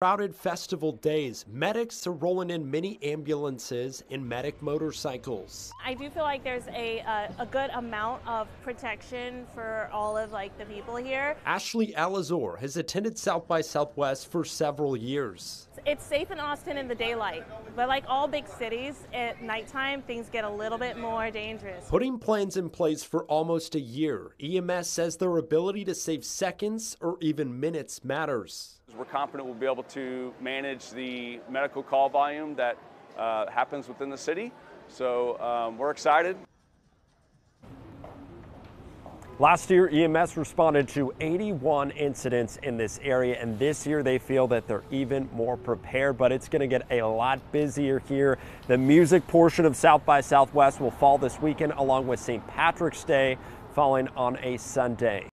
crowded festival days, medics are rolling in mini ambulances and medic motorcycles. I do feel like there's a, a, a good amount of protection for all of like the people here. Ashley Alazor has attended South by Southwest for several years. It's safe in Austin in the daylight, but like all big cities, at nighttime things get a little bit more dangerous. Putting plans in place for almost a year, EMS says their ability to save seconds or even minutes matters. We're confident we'll be able to manage the medical call volume that uh, happens within the city. So um, we're excited. Last year, EMS responded to 81 incidents in this area, and this year they feel that they're even more prepared, but it's going to get a lot busier here. The music portion of South by Southwest will fall this weekend, along with St. Patrick's Day falling on a Sunday.